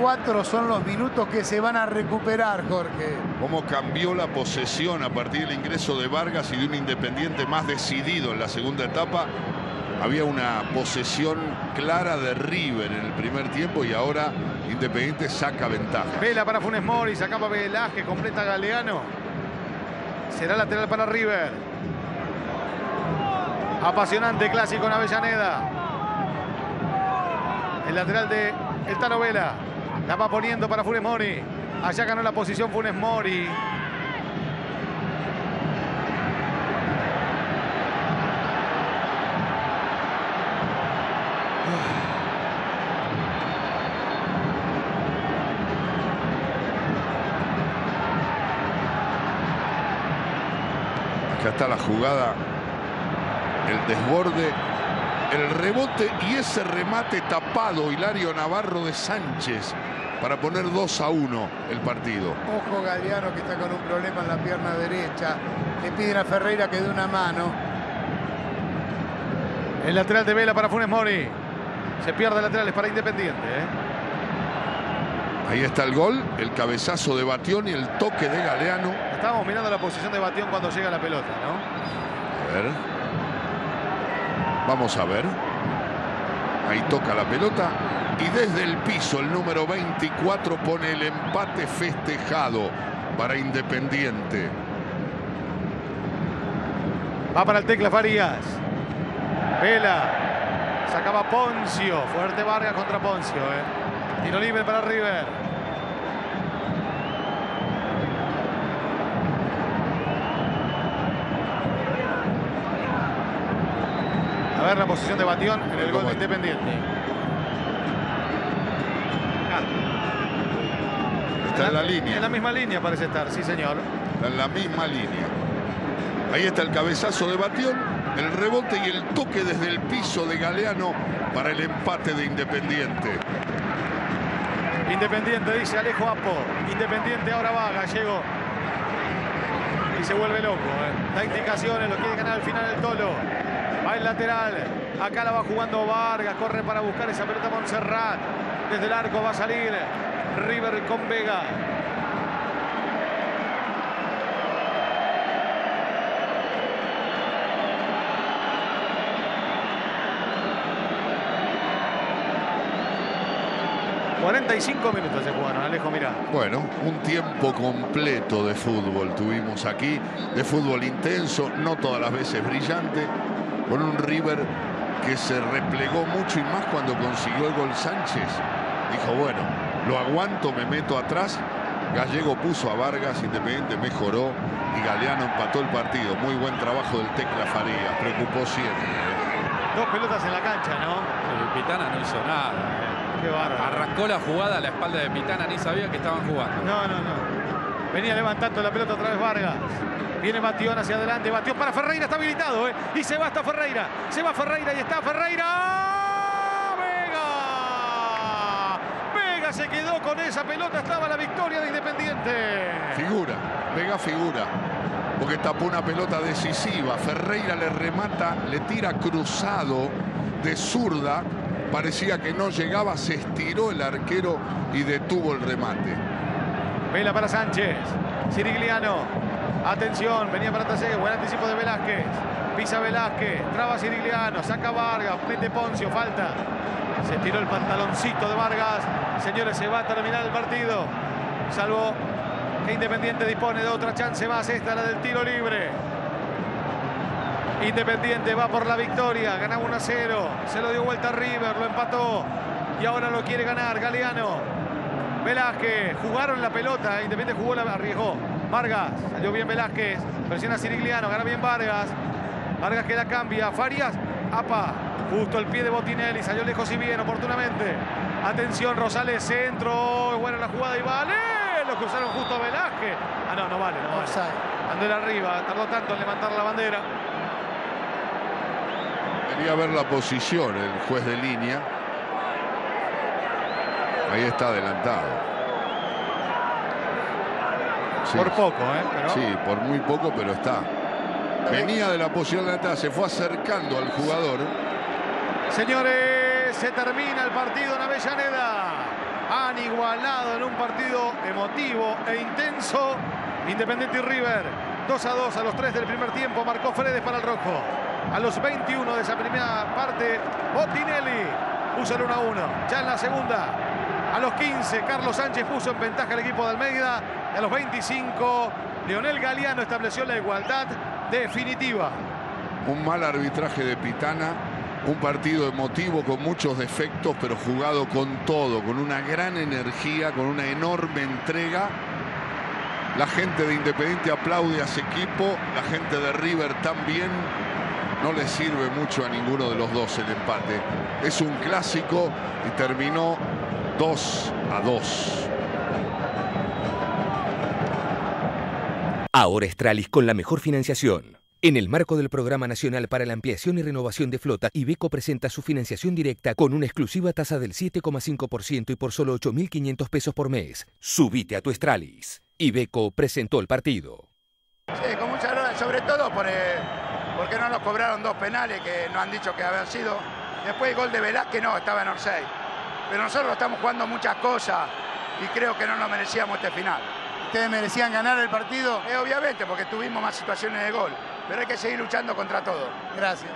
cuatro son los minutos que se van a recuperar, Jorge. Cómo cambió la posesión a partir del ingreso de Vargas y de un Independiente más decidido en la segunda etapa había una posesión clara de River en el primer tiempo y ahora Independiente saca ventaja. Vela para Funes Mori, sacaba Velaje, completa Galeano. Será lateral para River. Apasionante clásico en Avellaneda. El lateral de el Tano. La va poniendo para Funes Mori. Allá ganó la posición Funes Mori. Acá está la jugada, el desborde, el rebote y ese remate tapado, Hilario Navarro de Sánchez, para poner 2 a 1 el partido. Ojo Galeano que está con un problema en la pierna derecha. Le piden a Ferreira que dé una mano. El lateral de Vela para Funes Mori. Se pierde laterales para Independiente. ¿eh? Ahí está el gol, el cabezazo de Batión y el toque de Galeano. Estábamos mirando la posición de Batión cuando llega la pelota, ¿no? A ver. Vamos a ver. Ahí toca la pelota. Y desde el piso el número 24 pone el empate festejado para Independiente. Va para el tecla Farías. Vela. Sacaba Poncio. Fuerte Vargas contra Poncio. ¿eh? Tiro libre para River. Ver la posición de Batión en el gol de Independiente. Está en la En línea. la misma línea parece estar, sí señor. Está en la misma línea. Ahí está el cabezazo de Batión, el rebote y el toque desde el piso de Galeano para el empate de Independiente. Independiente, dice Alejo Apo. Independiente ahora va, Gallego. Y se vuelve loco. ¿eh? Da indicaciones, lo quiere ganar al final el Tolo. Va el lateral. Acá la va jugando Vargas. Corre para buscar esa pelota Montserrat. Desde el arco va a salir River con Vega. ...45 minutos se jugaron, Alejo, mira. Bueno, un tiempo completo de fútbol tuvimos aquí, de fútbol intenso, no todas las veces brillante, con un River que se replegó mucho y más cuando consiguió el gol Sánchez. Dijo, bueno, lo aguanto, me meto atrás. Gallego puso a Vargas, Independiente mejoró y Galeano empató el partido. Muy buen trabajo del Tecla Farías, preocupó siempre. ¿eh? Dos pelotas en la cancha, ¿no? El Pitana no hizo nada. eh. Qué bárbaro. Arrancó la jugada a la espalda de Pitana, ni sabía que estaban jugando. No, no, no. Venía levantando la pelota otra vez Vargas. Viene Batión hacia adelante. Batión para Ferreira. Está habilitado, ¿eh? Y se va hasta Ferreira. Se va Ferreira y está Ferreira. ¡Vega! Vega se quedó con esa pelota. Estaba la victoria de Independiente. Figura, Vega figura. Porque tapó una pelota decisiva. Ferreira le remata, le tira cruzado de zurda. Parecía que no llegaba, se estiró el arquero y detuvo el remate. Vela para Sánchez. Sirigliano. Atención, venía para Tasegui. Buen anticipo de Velázquez. Pisa Velázquez. Traba Sirigliano. Saca Vargas. Mete Poncio. Falta. Se tiró el pantaloncito de Vargas. Señores, se va a terminar el partido. Salvo que Independiente dispone de otra chance más. Esta la del tiro libre. Independiente va por la victoria. Ganaba 1 a 0. Se lo dio vuelta River. Lo empató. Y ahora lo quiere ganar Galeano. Velázquez, jugaron la pelota, Independiente jugó, la arriesgó. Vargas, salió bien Velázquez, presiona Sirigliano, gana bien Vargas. Vargas que la cambia, Farias, apa, justo el pie de Botinelli, salió lejos y bien, oportunamente. Atención, Rosales, centro, buena la jugada y vale. Lo cruzaron justo a Velázquez. Ah, no, no vale, no vale. Él arriba, tardó tanto en levantar la bandera. Quería ver la posición el juez de línea. Ahí está adelantado. Sí, Por poco, ¿eh? Pero Sí, por muy poco, pero está. Venía de la posición adelantada, se fue acercando al jugador. Señores, se termina el partido en Avellaneda. Han igualado en un partido emotivo e intenso. Independiente y River. 2 a 2 a los 3 del primer tiempo. Marcó Fredes para el rojo. A los 21 de esa primera parte, Botinelli puso el 1 a 1. Ya en la segunda, a los 15, Carlos Sánchez puso en ventaja al equipo de Almeida. Y a los 25, Leonel Galeano estableció la igualdad definitiva. Un mal arbitraje de Pitana, un partido emotivo con muchos defectos, pero jugado con todo, con una gran energía, con una enorme entrega. La gente de Independiente aplaude a ese equipo, la gente de River también. No le sirve mucho a ninguno de los dos el empate. Es un clásico y terminó 2 a 2. Ahora Estralis con la mejor financiación. En el marco del Programa Nacional para la Ampliación y Renovación de Flota, Ibeco presenta su financiación directa con una exclusiva tasa del 7,5% y por solo 8.500 pesos por mes. Subite a tu Estralis. Ibeco presentó el partido. Sí, con mucha gracia, sobre todo por, eh, porque no nos cobraron dos penales que nos han dicho que habían sido. Después el gol de Velázquez no, estaba en Orsay. Pero nosotros estamos jugando muchas cosas y creo que no nos merecíamos este final. ¿Ustedes merecían ganar el partido? Eh, obviamente, porque tuvimos más situaciones de gol. Pero hay que seguir luchando contra todo. Gracias.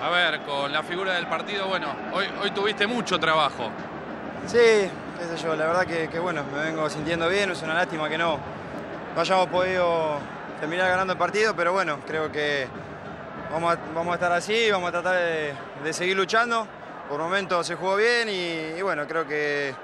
A ver, con la figura del partido, bueno, hoy, hoy tuviste mucho trabajo. Sí, qué sé yo, la verdad que, que, bueno, me vengo sintiendo bien, es una lástima que no, no hayamos podido terminar ganando el partido, pero bueno, creo que vamos a, vamos a estar así, vamos a tratar de, de seguir luchando. Por momentos se jugó bien y, y bueno, creo que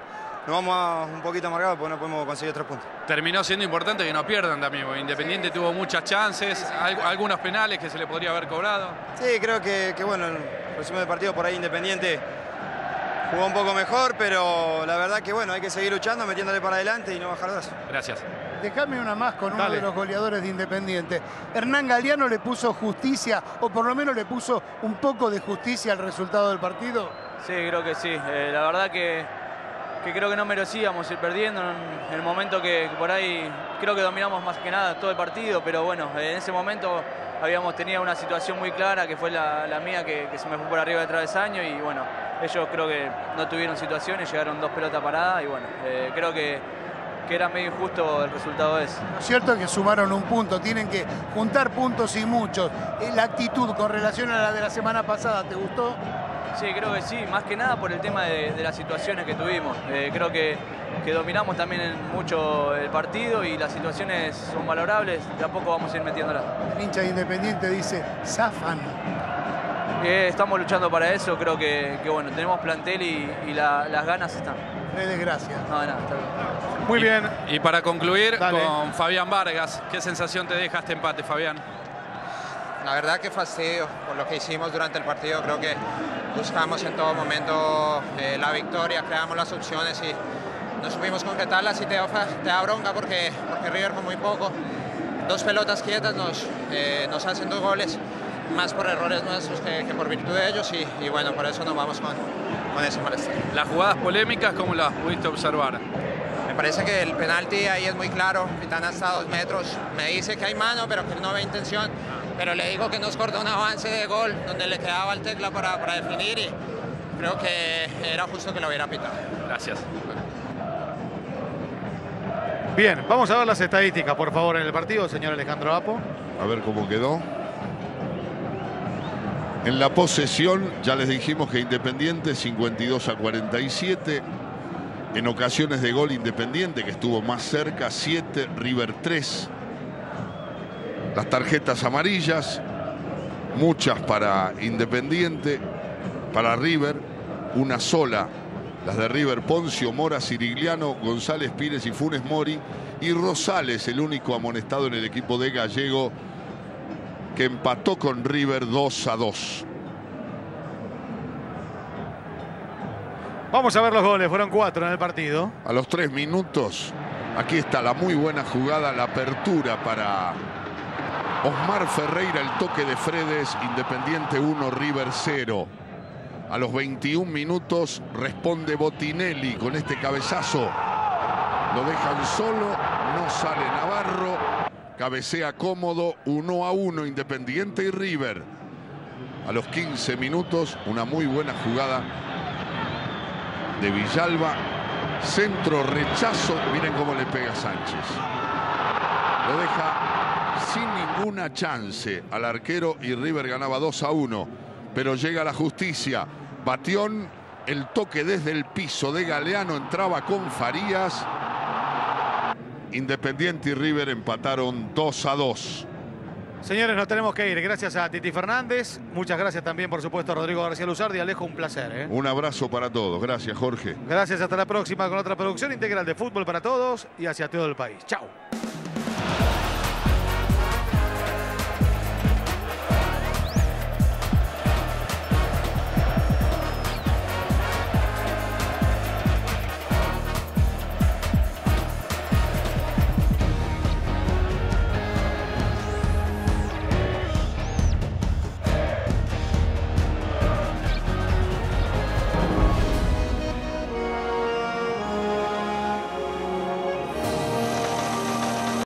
nos vamos a un poquito amargados porque no podemos conseguir otros puntos. Terminó siendo importante que no pierdan también, Independiente tuvo muchas chances, al- algunos penales que se le podría haber cobrado. Sí, creo que, que, bueno, el resumen del partido por ahí Independiente jugó un poco mejor, pero la verdad que bueno, hay que seguir luchando, metiéndole para adelante y no bajar brazos. Gracias. Déjame una más con uno Dale. de los goleadores de Independiente. Hernán Galeano le puso justicia, o por lo menos le puso un poco de justicia al resultado del partido. Sí, creo que sí. Eh, la verdad que, que creo que no merecíamos ir perdiendo en el momento que, por ahí creo que dominamos más que nada todo el partido, pero bueno, en ese momento habíamos tenido una situación muy clara que fue la, la mía que, que se me fue por arriba del travesaño y bueno, ellos creo que no tuvieron situaciones, llegaron dos pelotas paradas y bueno, eh, creo que, que era medio injusto el resultado ese. Lo cierto es que sumaron un punto, tienen que juntar puntos y muchos. Eh, La actitud con relación a la de la semana pasada, ¿te gustó? Sí, creo que sí, más que nada por el tema de, de las situaciones que tuvimos. Eh, creo que, que dominamos también mucho el partido y las situaciones son valorables, de a poco vamos a ir metiéndolas. El hincha de Independiente dice, zafan. Eh, estamos luchando para eso, creo que, que, bueno, tenemos plantel y, y la- las ganas están. Redes, gracias. No, de nada, está bien. Muy bien. Y para concluir Dale. con Fabián Vargas, ¿qué sensación te deja este empate, Fabián? La verdad que fastidio por lo que hicimos durante el partido. Creo que buscamos en todo momento eh, la victoria, creamos las opciones y no supimos concretarlas y te te da bronca porque, porque River con muy poco, dos pelotas quietas nos, eh, nos hacen dos goles, más por errores nuestros que, que por virtud de ellos y, y bueno, por eso nos vamos con, con ese malestar. Las jugadas polémicas, ¿cómo las pudiste observar? Me parece que el penalti ahí es muy claro, Pitana está a dos metros, me dice que hay mano pero que no ve intención, pero le digo que nos cortó un avance de gol donde le quedaba el tecla para, para definir y creo que era justo que lo hubiera pitado. Gracias. Bien, vamos a ver las estadísticas, por favor, en el partido, señor Alejandro Apo. A ver cómo quedó. En la posesión, ya les dijimos que Independiente 52 a 47. En ocasiones de gol Independiente, que estuvo más cerca, 7, River 3. Las tarjetas amarillas, muchas para Independiente, para River, una sola. Las de River, Poncio, Mora, Cirigliano, González Pires y Funes Mori. Y Rosales, el único amonestado en el equipo de Gallego, que empató con River 2 a 2. Vamos a ver los goles, fueron cuatro en el partido. A los tres minutos, aquí está la muy buena jugada, la apertura para Osmar Ferreira, el toque de Fredes, Independiente 1, River 0. A los 21 minutos responde Botinelli con este cabezazo. Lo dejan solo, no sale Navarro, cabecea cómodo, 1 a 1 Independiente y River. A los 15 minutos, una muy buena jugada de Villalba. Centro, rechazo. Miren cómo le pega Sánchez. Lo deja sin ninguna chance al arquero y River ganaba 2 a 1. Pero llega la justicia. Batión, el toque desde el piso de Galeano entraba con Farías. Independiente y River empataron 2 a 2. Señores, nos tenemos que ir. Gracias a Titi Fernández. Muchas gracias también, por supuesto, a Rodrigo García Luzardi. Alejo, un placer. ¿eh? Un abrazo para todos. Gracias, Jorge. Gracias, hasta la próxima con otra producción integral de fútbol para todos y hacia todo el país. Chao.